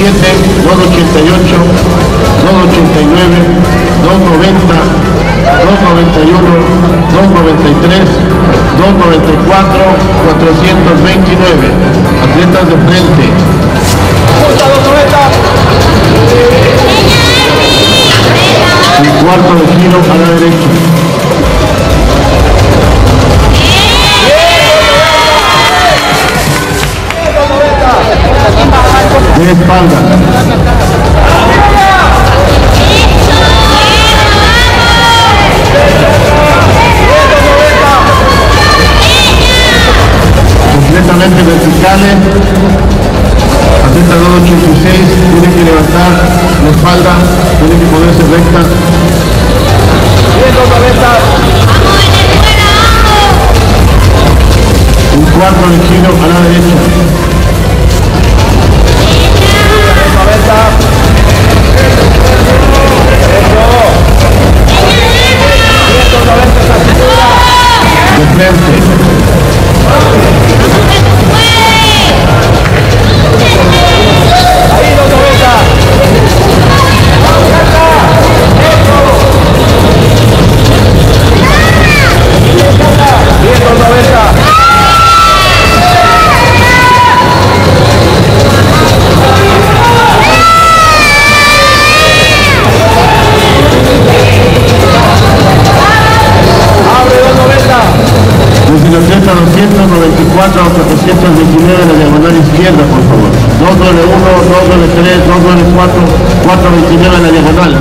288, 289, 290, 291, 293, 294, 429, 430, 431, 432, De espalda. 294 a 429 de la diagonal izquierda, por favor. 291, 293, 294, 429 en la diagonal.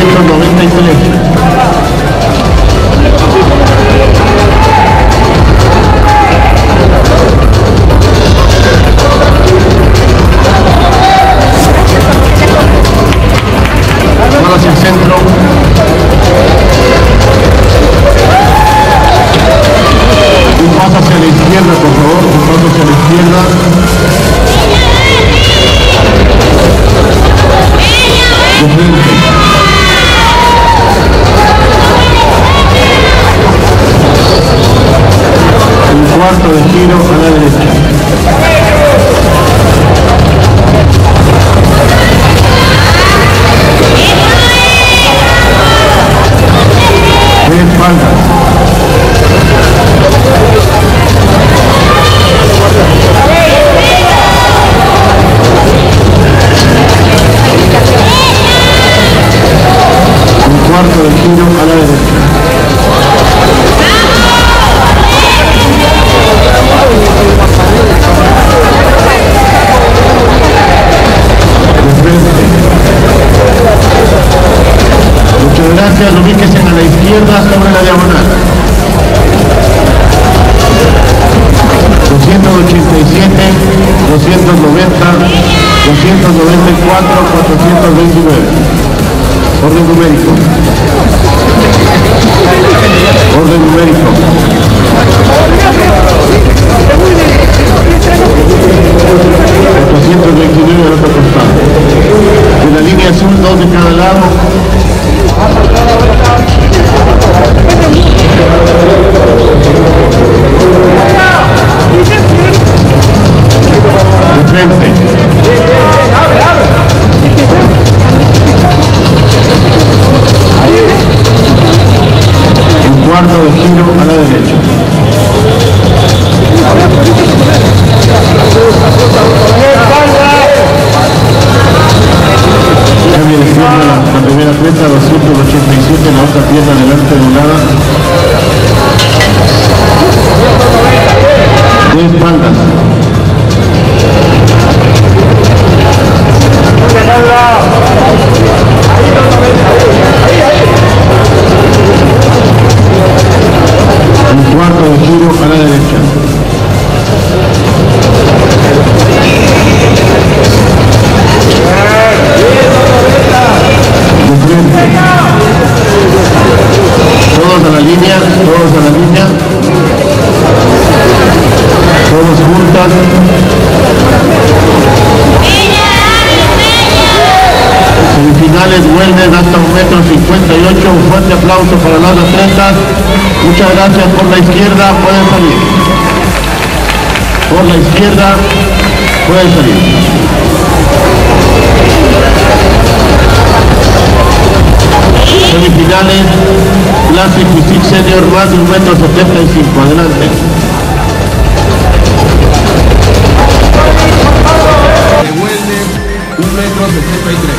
293. 429. Orden numérico. Orden numérico. 429 del otro costado. De la línea azul, dos de cada lado. Frente. Un cuarto de giro a la derecha. Cambio de pierna la, la primera atleta, 287, la otra pierna delante. De espaldas. Todos juntas. Semifinales vuelven hasta un metro 58. Un fuerte aplauso para las atletas. Muchas gracias por la izquierda. Pueden salir. Por la izquierda. Pueden salir. Semifinales, Classic Physique Senior, más de un metro 75. Adelante. Un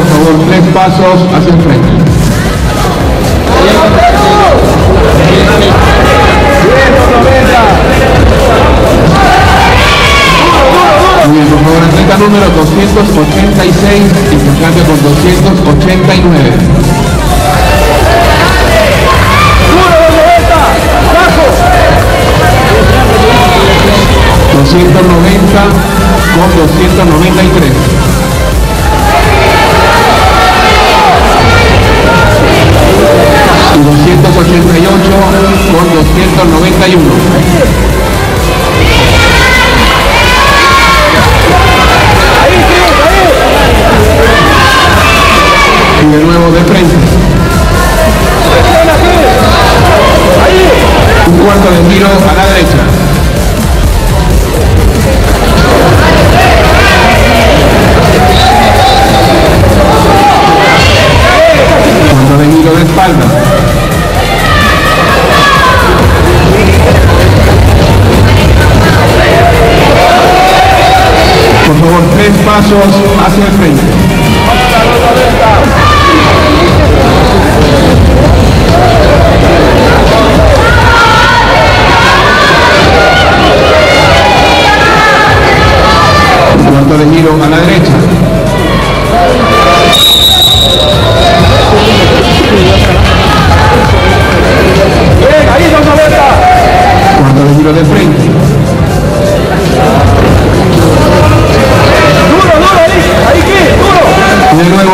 por favor, tres pasos hacia el frente. Muy bien, por favor, atleta número 286 intercambio con 289. $290 con 293. 288 con 291. Pasos hacia el frente. Cuarto de giro a la derecha. Cuarto de giro de frente. De nuevo,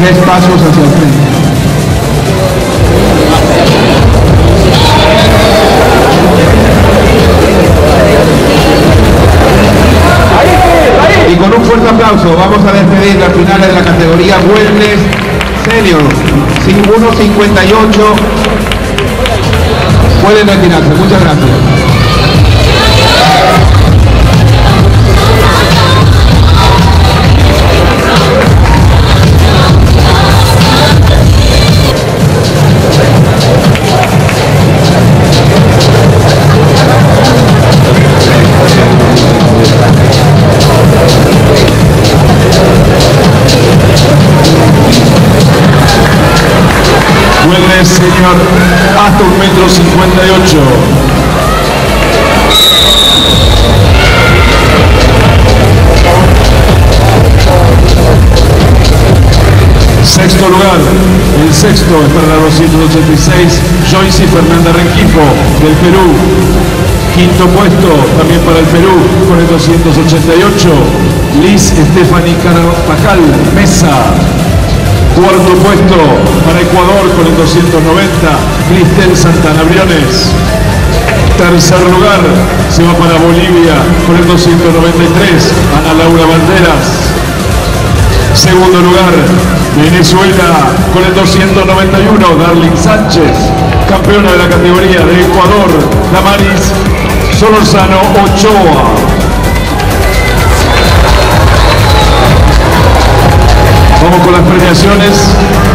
tres pasos hacia el frente. Y con un fuerte aplauso vamos a despedir las finales de la categoría Wellness Senior. 1.58. Pueden retirarse. Muchas gracias. Señor hasta un metro cincuenta y ocho. Sexto lugar, el sexto es para la 286, Joyce Fernanda Renquifo del Perú. Quinto puesto también para el Perú con el 288, Liz Stephanie Carvajal Mesa. Cuarto puesto para Ecuador con el 290, Cristel Santana Briones. Tercer lugar se va para Bolivia con el 293, Ana Laura Banderas. Segundo lugar, Venezuela con el 291, Darling Sánchez. Campeona de la categoría de Ecuador, Damaris Solorzano Ochoa. Con las premiaciones.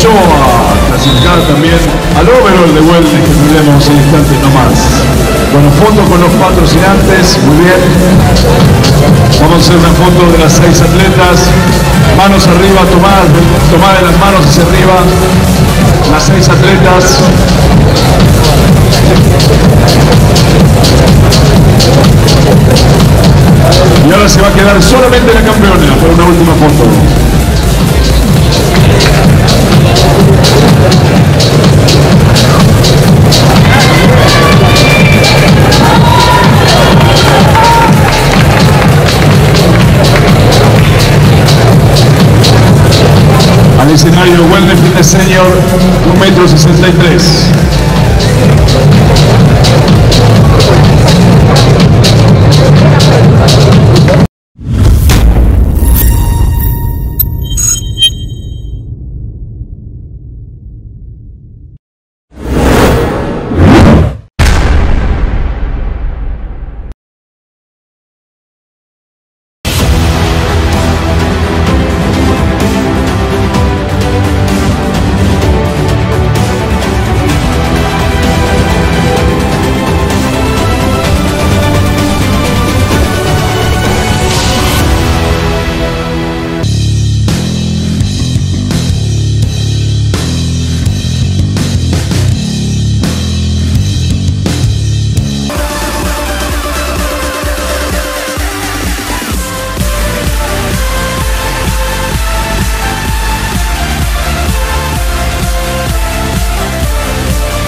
Ochoa, clasificada también al overall de Wellness que tendremos en instantes nomás. Bueno, foto con los patrocinantes, muy bien. Vamos a hacer una foto de las seis atletas. Manos arriba, tomar, tomar las manos hacia arriba. Las seis atletas. Y ahora se va a quedar solamente la campeona para una última foto. Al escenario Wellness Fitness Senior, 1 metro 63.